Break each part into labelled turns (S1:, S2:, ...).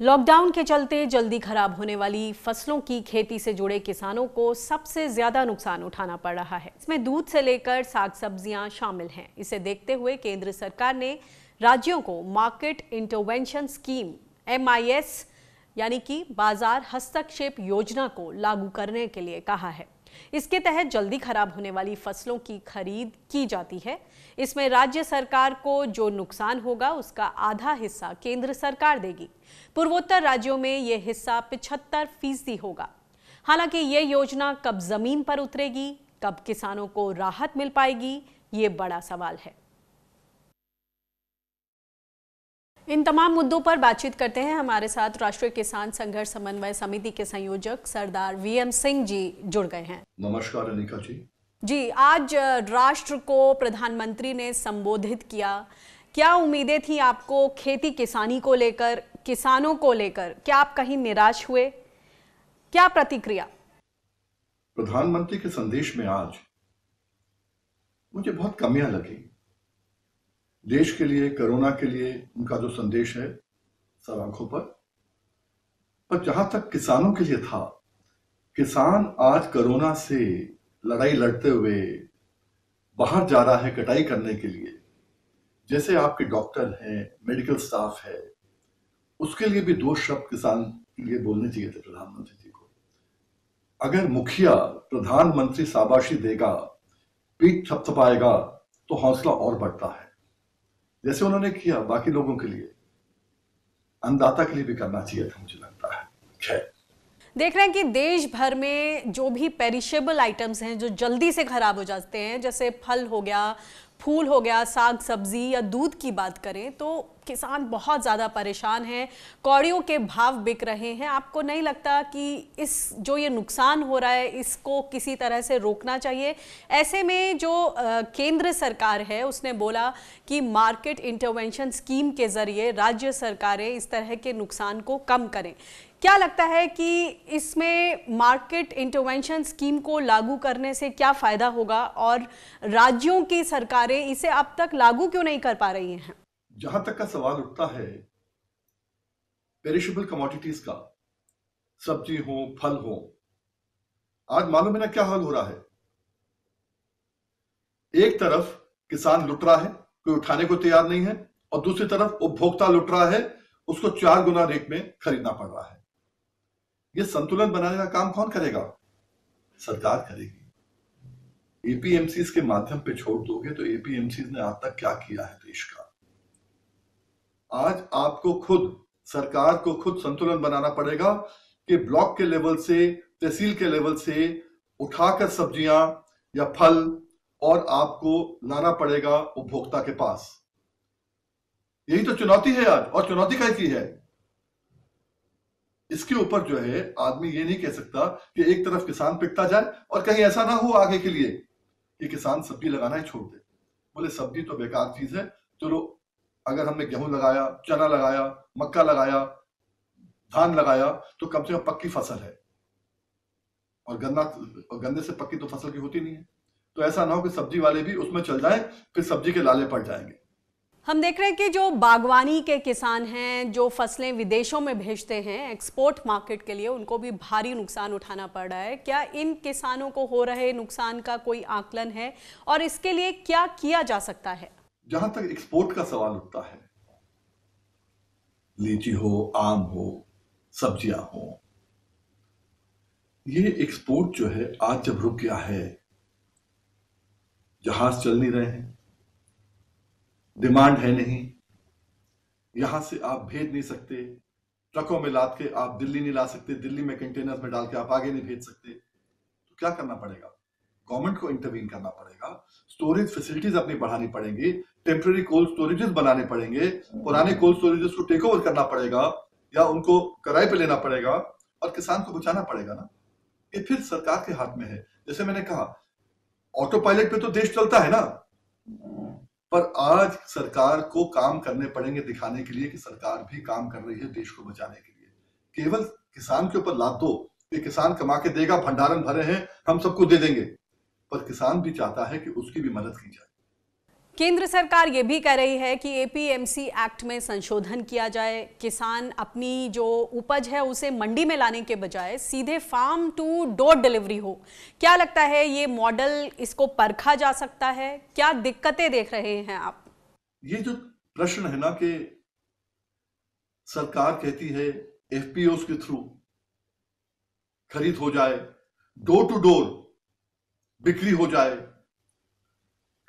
S1: Lockdown के चलते जल्दी खराब होने वाली फ़सलों की खेती से जुड़े किसानों को सबसे ज़्यादा नुकसान उठाना पड़ रहा है। इसमें दूध से लेकर साग सब्ज़ियाँ शामिल हैं। इसे देखते हुए केंद्र सरकार ने राज्यों को मार्केट इंटरवेंशन स्कीम, एमआईएस, यानी कि बाज़ार हस्तक्षेप योजना को लागू करने के लिए कहा है। इसके तहत जल्दी खराब होने वाली फ़सलों की खरीद की जाती है। इसमें राज्य सरकार को जो नुकसान होगा, उसका आधा हिस्सा केंद्र सरकार देगी। पूर्वोत्तर राज्यों में यह हिस्सा पिछहत्तर फ़ीसदी होगा। हालाँकि ये योजना कब ज़मीन पर उतरेगी, कब किसानों को राहत मिल पाएगी, ये बड़ा सवाल है। इन तमाम मुद्दों पर बातचीत करते हैं हमारे साथ राष्ट्रीय किसान संघर्ष समन्वय समिति के संयोजक सरदार वीएम सिंह जी जुड़ गए हैं।
S2: नमस्कार अनिका जी।
S1: जी आज राष्ट्र को प्रधानमंत्री ने संबोधित किया। क्या उम्मीदें थी आपको खेती किसानी को लेकर किसानों को लेकर? क्या आप कहीं निराश हुए? क्या प्रतिक्रिया?
S2: प्रधानमंत्री के संदेश में आज मुझे बहुत कमियाँ लगी। देश के लिए, कोरोना के लिए उनका जो संदेश है, सब आँखों पर। पर जहाँ तक किसानों के लिए था, किसान आज कोरोना से लड़ाई लड़ते हुए बाहर जा रहा है कटाई करने के लिए। जैसे आपके डॉक्टर हैं, मेडिकल स्टाफ है, उसके लिए भी दो शब्द किसान के लिए बोलने चाहिए थे प्रधानमंत्री जी को। अगर मुखिया प्रधानमंत्री शाबाशी देगा, पीठ थपथपाएगा तो हौसला और बढ़ता है। जैसे उन्होंने किया बाकी लोगों के लिए। अन्नदाता के लिए भी करना चाहिए था, मुझे लगता है। खैर।
S1: देख रहे हैं कि देश भर में जो भी पेरिशेबल आइटम्स हैं, जो जल्दी से खराब हो जाते हैं, जैसे फल हो गया फूल हो गया साग सब्ज़ी या दूध की बात करें तो किसान बहुत ज़्यादा परेशान हैं कौड़ियों के भाव बिक रहे हैं। आपको नहीं लगता कि इस जो ये नुकसान हो रहा है इसको किसी तरह से रोकना चाहिए? ऐसे में जो आ, केंद्र सरकार है उसने बोला कि मार्केट इंटरवेंशन स्कीम के ज़रिए राज्य सरकारें इस तरह के नुकसान को कम करें। क्या लगता है कि इसमें मार्केट इंटरवेंशन स्कीम को लागू करने से क्या फ़ायदा होगा? और राज्यों की सरकारें इसे अब तक लागू क्यों नहीं कर पा रही हैं?
S2: जहाँ तक का सवाल उठता है पेरिशेबल कमोडिटीज का, सब्ज़ी हो, फल हो, आज मालूम है ना क्या हाल हो रहा है? एक तरफ़ किसान लुट रहा है, कोई उठाने को तैयार नहीं है, और दूसरी तरफ़ उपभोक्ता लुट रहा है, उसको चार गुना रेट में खरीदना पड़ रहा है। यह संतुलन बनाने का काम कौन करेगा? सरकार करेगी। एपीएमसी के माध्यम पे छोड़ दोगे तो एपीएमसी ने आज तक क्या किया है देश का? आज आपको खुद, सरकार को खुद संतुलन बनाना पड़ेगा कि ब्लॉक के लेवल से, तहसील के लेवल से उठाकर सब्ज़ियाँ या फल और आपको लाना पड़ेगा उपभोक्ता के पास। यही तो चुनौती है आज और चुनौती कैसी है। इसके ऊपर जो है, आदमी ये नहीं कह सकता कि एक तरफ़ किसान पिटता जाए और कहीं ऐसा ना हो आगे के लिए। कि किसान सब्ज़ी लगाना ही छोड़ दे। बोले, सब्ज़ी तो बेकार चीज़ है। चलो, अगर हमने गेहूँ लगाया, चना लगाया, मक्का लगाया, धान लगाया तो कम से कम पक्की फ़सल है। और गन्ना, और गन्ने से पक्की तो फ़सल की होती नहीं है। तो ऐसा ना हो कि सब्ज़ी वाले भी उसमें चल जाए, फिर सब्ज़ी के लाले पड़ जाएँगे।
S1: हम देख रहे हैं कि जो बागवानी के किसान हैं, जो फ़सलें विदेशों में भेजते हैं एक्सपोर्ट मार्केट के लिए उनको भी भारी नुकसान उठाना पड़ रहा है। क्या इन किसानों को हो रहे नुकसान का कोई आकलन है? और इसके लिए क्या किया जा सकता है?
S2: जहाँ तक एक्सपोर्ट का सवाल उठता है, लीची हो, आम हो, सब्ज़ियाँ हो, ये एक्सपोर्ट जो है आज जब रुक गया है, जहाज़ चल नहीं रहे हैं। डिमांड है नहीं। यहाँ से आप भेज नहीं सकते। ट्रकों में लाद के आप दिल्ली नहीं ला सकते। दिल्ली में कंटेनर में डाल के आप आगे नहीं भेज सकते। तो क्या करना पड़ेगा? गवर्नमेंट को इंटरवीन करना पड़ेगा। स्टोरेज फैसिलिटीज़ अपनी बढ़ानी पड़ेंगी। टेम्पररी कोल्ड स्टोरेजेस बनाने पड़ेंगे। पुराने कोल्ड स्टोरेजेस को टेक ओवर करना पड़ेगा या उनको किराए पे लेना पड़ेगा और किसान को बचाना पड़ेगा ना। ये फिर सरकार के हाथ में है। जैसे मैंने कहा ऑटो पायलट पे तो देश चलता है ना। पर आज सरकार को काम करने पड़ेंगे दिखाने के लिए कि सरकार भी काम कर रही है देश को बचाने के लिए। केवल किसान के ऊपर लाद दो कि किसान कमा के देगा, भंडारण भरे हैं, हम सबको दे देंगे। पर किसान भी चाहता है कि उसकी भी मदद की जाए।
S1: केंद्र सरकार ये भी कह रही है कि एपीएमसी एक्ट में संशोधन किया जाए। किसान अपनी जो उपज है उसे मंडी में लाने के बजाय सीधे फार्म टू डोर डिलीवरी हो। क्या लगता है ये मॉडल इसको परखा जा सकता है? क्या दिक्कतें देख रहे हैं आप?
S2: ये जो प्रश्न है ना कि सरकार कहती है एफपीओ के थ्रू खरीद हो जाए डोर टू डोर बिक्री हो जाए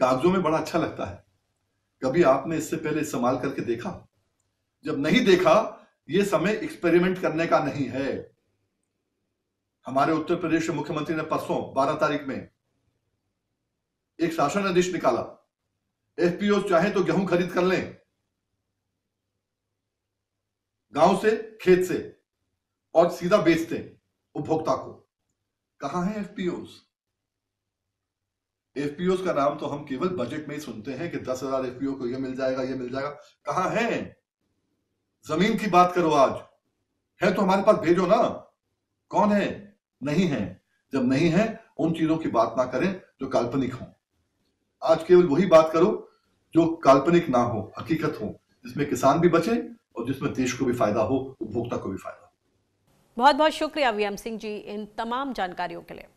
S2: कागजों में बड़ा अच्छा लगता है। कभी आपने इससे पहले इस्तेमाल करके देखा? जब नहीं देखा यह समय एक्सपेरिमेंट करने का नहीं है। हमारे उत्तर प्रदेश के मुख्यमंत्री ने परसों 12 तारीख में, एक शासन आदेश निकाला। एफपीओ चाहे तो गेहूँ खरीद कर लें। गाँव से, खेत से, और सीधा बेचते उपभोक्ता को। कहा है एफपीओस एफपीओस का नाम तो हम केवल बजट में ही सुनते हैं कि दस हज़ार एफपीओ को ये मिल जाएगा, ये मिल जाएगा। कहाँ है? ज़मीन की बात करो आज। है तो हमारे पास भेजो ना। कौन है? नहीं है। जब नहीं है, उन चीज़ों की बात ना करें जो काल्पनिक हो। आज केवल वही बात करो जो काल्पनिक ना हो, हकीकत हो, जिसमें किसान भी बचे और जिसमें देश को भी फ़ायदा हो, उपभोक्ता को भी फ़ायदा
S1: बहुत बहुत शुक्रिया वीएम सिंह जी इन तमाम जानकारियों के लिए।